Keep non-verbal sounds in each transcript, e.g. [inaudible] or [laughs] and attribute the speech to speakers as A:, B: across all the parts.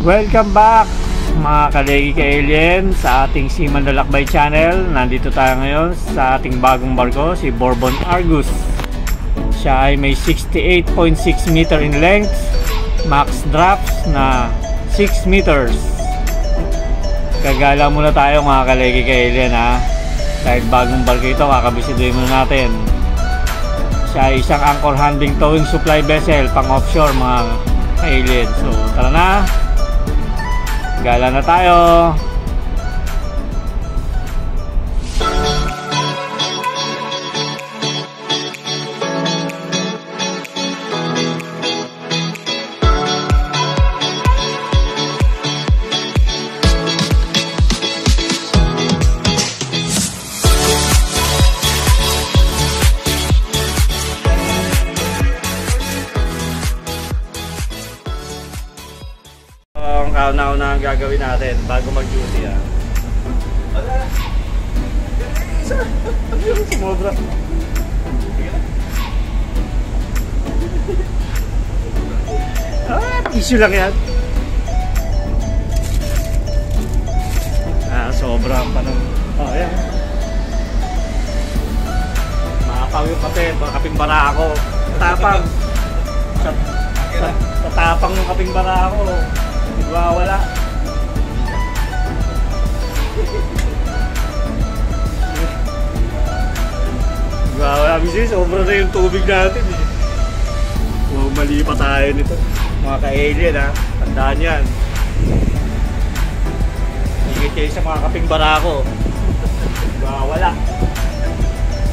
A: Welcome back mga kalegi ka-alien sa ating Seaman Lalakbay channel. Nandito tayo ngayon sa ating bagong barko, si Bourbon Argus. Siya ay may 68.6 meter in length, max drops na 6 meters. Kagala muna tayo mga kalegi ka-alien ha. Dahil bagong barko ito, kakabisiduhin muna natin. Siya ay isang anchor handling towing supply vessel pang offshore mga ka-alien. So tara na, Gala na tayo. Kauna-una ang gagawin natin bago mag-duty ah. Sumobra. Ah, issue lang yan. Ah, sobra pa ng... Oh, yan. Makapaw yung kape, kaping bara ako. Tapang. [laughs] Sa, sa, sa tapang ng kaping bara ako. Wala. Wala. Kasi sobra na yung tubig natin eh. Oh, mali pa tayo nito. Mga ka-alien ha. Tandaan yan. Ingit kayo sa mga kaping barako. Wala.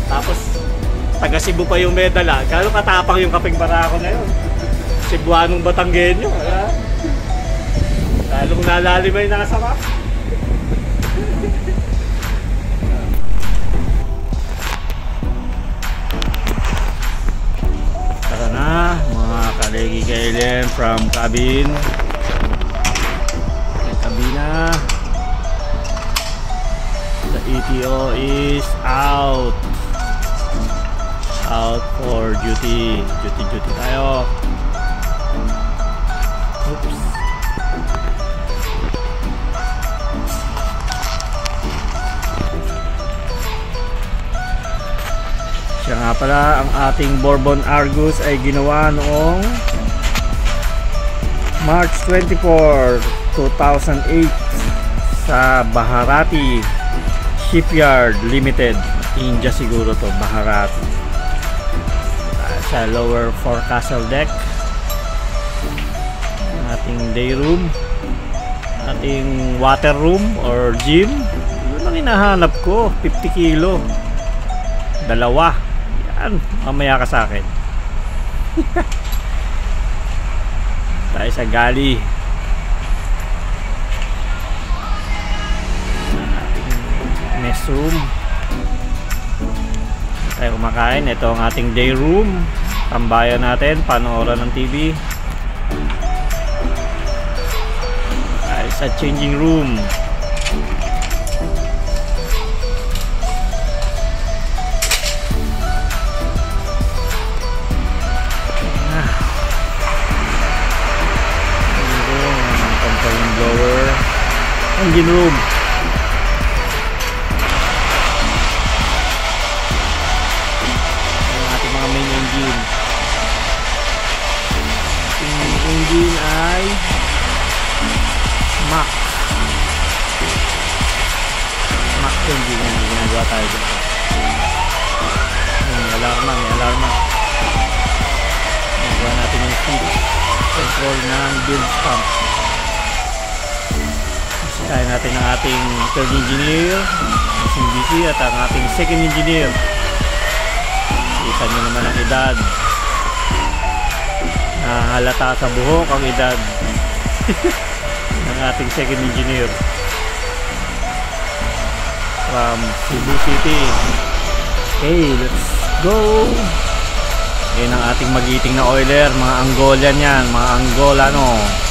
A: Tapos, taga Cebu pa yung medal ha. Gano'ng katapang yung kaping barako na yun. Cebuanong Batanggenyo. Wala. Lalong nalalim ay nasa. Tara na, mga kalegi kailen from cabin. May kabina. The ETO is out. Out for duty. Duty duty tayo. Oops. Siya nga pala, ang ating Bourbon Argus ay ginawa noong March 24, 2008 sa Baharati Shipyard Limited. India siguro to, Baharati. Ah, sa lower forecastle deck. Ating day room. Ating water room or gym. Yun ang hinahanap ko, 50 kilo. Dalawa. Yan, mamaya ka sa akin. [laughs] Tayo sa gali. Ating mess room. Tayo kumakain. Ito ang ating day room. Tambayan natin, panooran ng TV. Tayo sa changing room. Engine room. Ang ating mga main engine. Ating engine ay Mac. Mac engine yung ginagawa tayo dyan. May alarma, may alarma. Ginagawa natin yung speed control ng build pump. Bisitahin natin ang ating third engineer, Missing at ang ating second engineer. Kita nyo naman ang edad. Nahalata sa buhok ang edad [laughs] ng ating second engineer. From Cebu City. Okay, let's go! Yan ang ating magiting na oiler, mga Angolian yan, mga Angolano.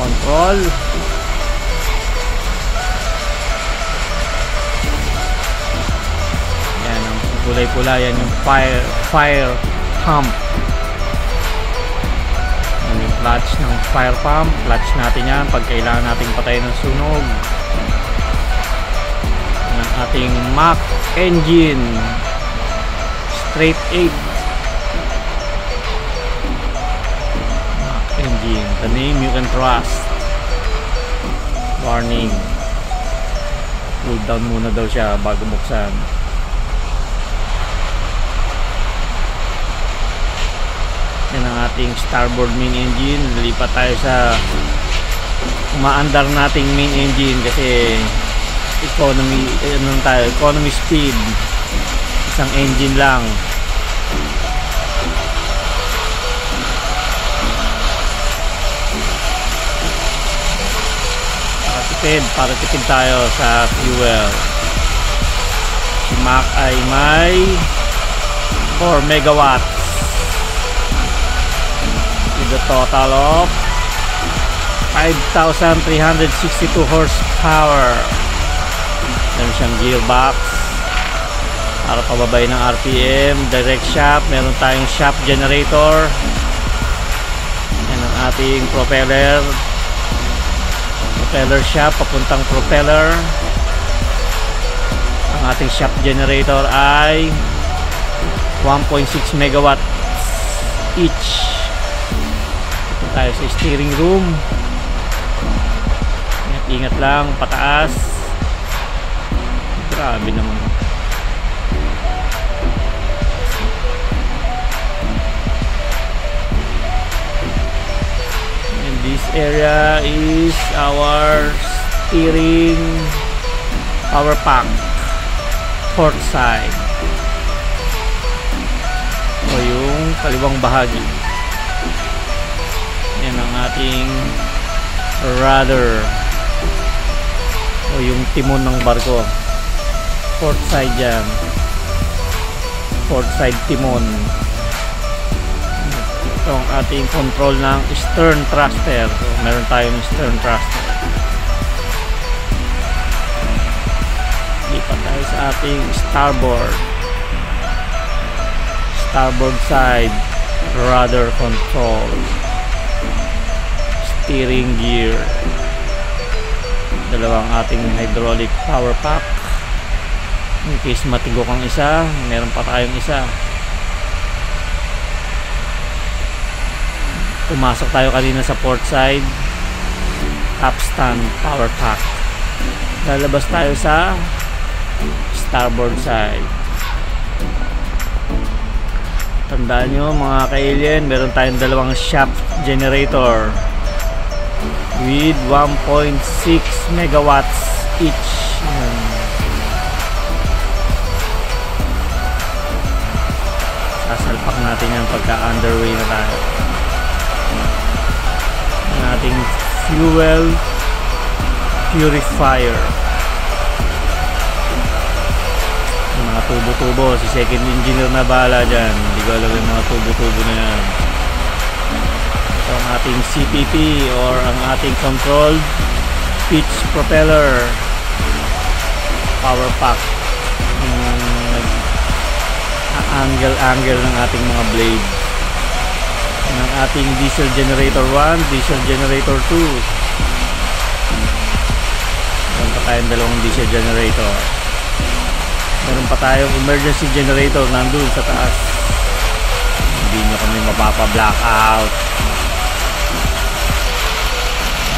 A: Control. kulay pula yan yung fire fire pump. Clutch ng fire pump. Clutch natin yan pag kailangan nating patayin ng sunog. Ng ating Mac engine. Straight 8 Engine the name you can trust. Warning. Cool down muna daw siya bago buksan. Yan ang ating starboard main engine. Lipat tayo sa umaandar nating main engine kasi economy ano tayo? Economy speed. Isang engine lang tipid para tipid tayo sa fuel. Si Mac ay may 4 megawatts. With a total of 5,362 horsepower. Meron siyang gearbox para pababay ng RPM direct shaft meron tayong shaft generator. Yan ang ating propeller propeller shaft papuntang propeller. Ang ating shaft generator ay 1.6 megawatt each. Ito tayo sa steering room. Ingat, ingat lang pataas. Grabe naman area is our steering power pack port side. O yung kaliwang bahagi. Yan ang ating rudder. O yung timon ng barko. Port side yan. Port side timon ito ang ating control ng stern thruster. So, meron tayong stern thruster. Lipat tayo sa ating starboard. Starboard side rudder control. Steering gear. Dalawang ating hydraulic power pack. In case matigok ang isa meron pa tayong isa pumasok tayo kanina sa port side. Capstan power pack. Lalabas tayo sa starboard side. Tandaan nyo mga ka-alien meron tayong dalawang shaft generator with 1.6 megawatts each. Sasalpak natin yan pagka underway na tayo ang ating fuel purifier. Yung mga tubo-tubo si second engineer na bahala dyan. Hindi ko alam yung mga tubo-tubo na yan. Ito ang ating CPP or ang ating controlled pitch propeller. Power pack. Yung angle angle ng ating mga blade ating diesel generator 1 diesel generator 2 meron pa tayong dalawang diesel generator. Meron pa tayong emergency generator nandun sa taas. Hindi nyo kami mapapa blackout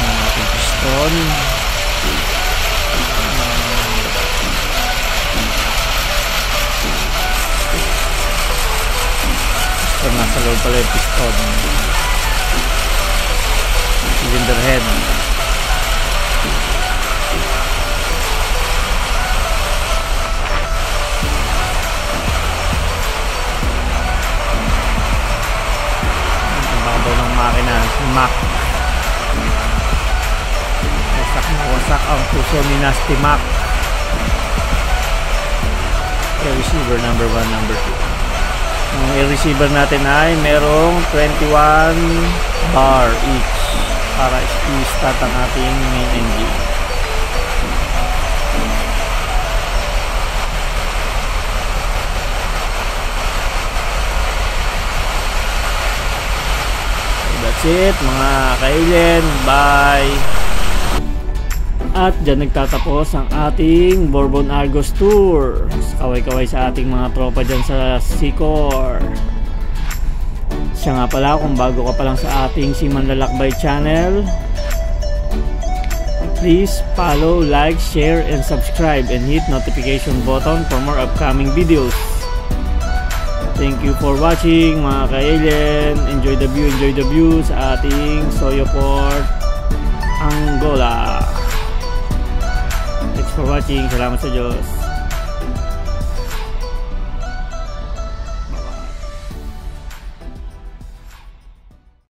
A: ang ating piston nasa loob pala yung piston cylinder head babaw ng makina Mac. Wasak na wasak ang puso ni Nasty Mac. Air receiver number 1 number 2 ang receiver natin ay merong 21 bar each para i-start ang ating main engine that's it mga ka-alien. Bye! At dyan nagtatapos ang ating Bourbon Argos Tour. Kaway-kaway sa ating mga tropa dyan sa Sicor. Siya nga pala kung bago ka pa lang sa ating Siman Lalakbay channel. Please follow, like, share, and subscribe and hit notification button for more upcoming videos. Thank you for watching mga ka-alien. Enjoy the view, enjoy the view sa ating Soyoport, Angola. Thanks for watching. Salamat sa Diyos.